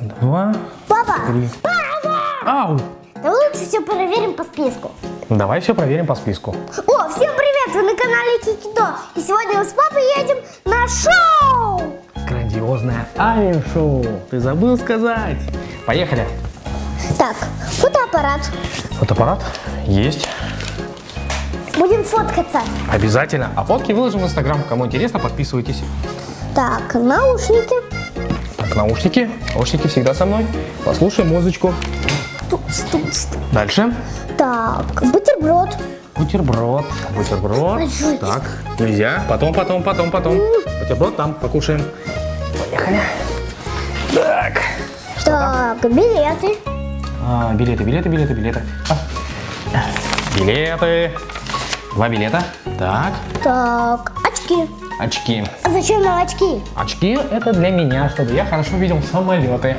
два, Папа, три. Ау! давай лучше все проверим по списку. Давай все проверим по списку. О, всем привет! Вы на канале Кикидо. И сегодня мы с папой едем на шоу! Грандиозное авиашоу. Ты забыл сказать? Поехали. Так, фотоаппарат. Фотоаппарат есть. Будем фоткаться. Обязательно. А фотки выложим в Инстаграм. Кому интересно, подписывайтесь. Так, наушники. Так, наушники. Наушники всегда со мной. Послушай музычку. Тукс, тукс, тукс. Дальше. Так, бутерброд. Бутерброд. Бутерброд. Большой. Так, нельзя. Потом, потом, потом, потом. Бутерброд там покушаем. Поехали. Так. Так, билеты. А, билеты, билеты, билеты, билеты. А. Билеты. Два билета. Так, Так, очки. Очки. А зачем нам очки? Очки это для меня, чтобы я хорошо видел самолеты.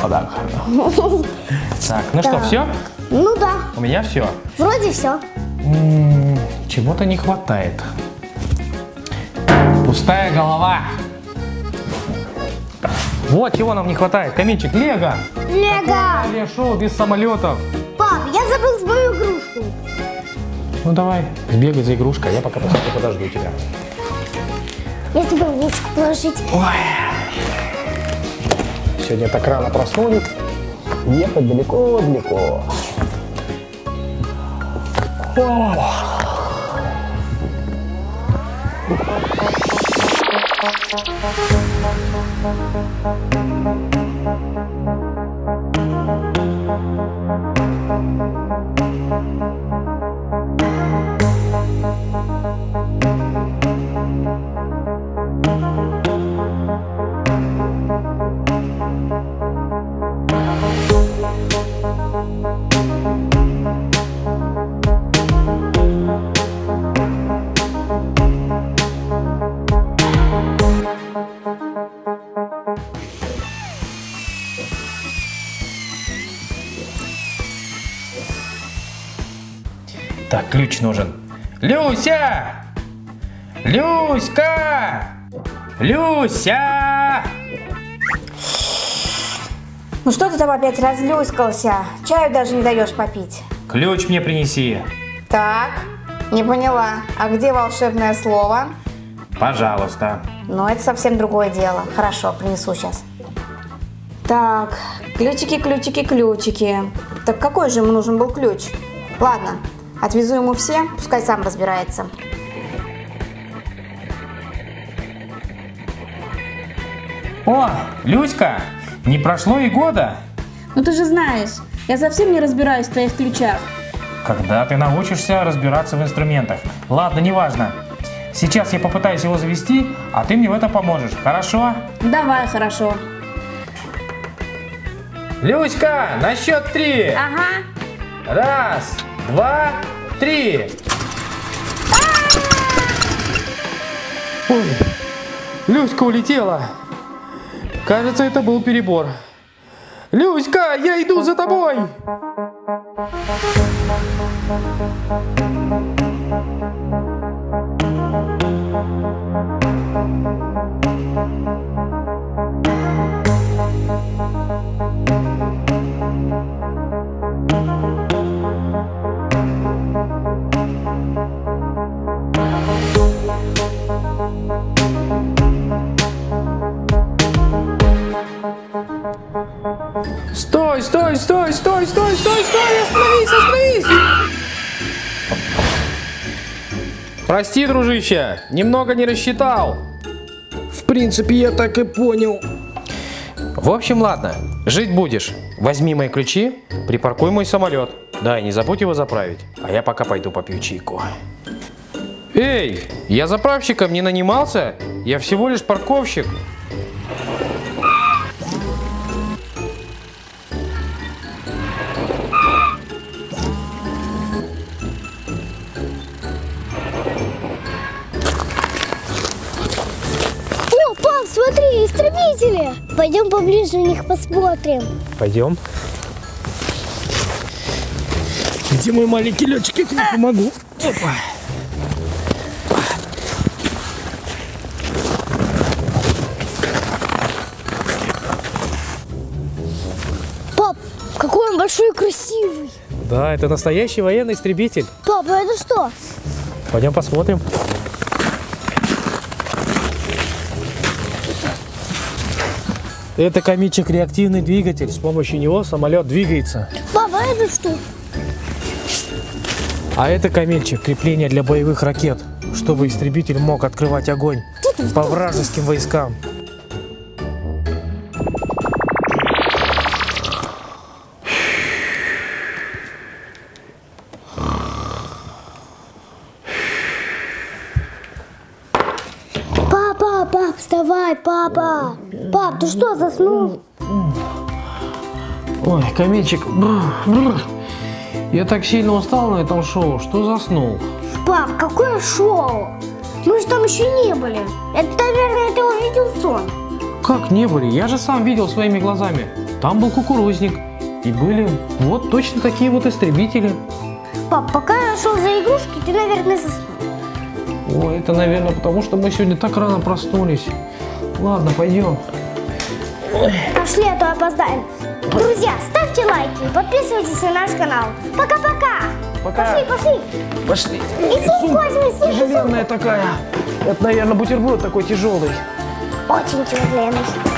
Вот так. Ну что, все? Ну да, У меня все. вроде все. Чего-то не хватает. Пустая голова. Вот чего нам не хватает. Каминчик, Лего. Лего. Авиашоу без самолетов. Пап, я забыл свою игрушку. Ну давай, сбегай за игрушкой, а я пока посмотрю, подожду тебя. Я забыл мячик положить. Ой. Сегодня так рано проснулись. Ехать далеко-далеко. Так, ключ нужен. Люся! Люська! Люся! Ну что ты там опять разлюскался? Чаю даже не даешь попить. Ключ мне принеси. Так, не поняла. А где волшебное слово? Пожалуйста. Ну, это совсем другое дело. Хорошо, принесу сейчас. Так, ключики, ключики, ключики. Так какой же ему нужен был ключ? Ладно, отвезу ему все, пускай сам разбирается. О, Люська, не прошло и года. Ну ты же знаешь, я совсем не разбираюсь в твоих ключах. Когда ты научишься разбираться в инструментах. Ладно, неважно. Сейчас я попытаюсь его завести, а ты мне в этом поможешь, хорошо? Давай, хорошо. Люська, на счет три. Ага. Раз, два, три. Ой, Люська улетела. Кажется, это был перебор. Люська, я иду за тобой. Стой, Прости, дружище, немного не рассчитал. В принципе, я так и понял. В общем, ладно, жить будешь. Возьми мои ключи, припаркуй мой самолет. Да, и не забудь его заправить. А я пока пойду попью чайку. Эй, я заправщиком не нанимался, я всего лишь парковщик. видели? Пойдем поближе у них посмотрим. Пойдем. Где мой маленький летчик? Я тебе помогу. Опа. Пап, какой он большой и красивый. Да, это настоящий военный истребитель. Папа, это что? Пойдем посмотрим. Это комичек реактивный двигатель. С помощью него самолет двигается. Папа, это что? А это камельчик крепление для боевых ракет, чтобы истребитель мог открывать огонь по вражеским войскам. Папа, пап, вставай, папа. Пап, ты что, заснул? Ой, бррр. я так сильно устал на этом шоу, что заснул. Пап, какое шоу? Мы же там еще не были. Это, наверное, ты увидел сон. Как не были? Я же сам видел своими глазами. Там был кукурузник. И были вот точно такие вот истребители. Пап, пока я шел за игрушки, ты, наверное, заснул. Ой, это, наверное, потому что мы сегодня так рано проснулись. Ладно, пойдем. Пошли, а то опоздаем. Друзья, ставьте лайки подписывайтесь на наш канал. Пока-пока. Пока. Пошли, пошли. Пошли. И сумку возьми, сумку. Тяжеленная такая. Это, наверное, бутерброд такой тяжелый. Очень тяжеленный.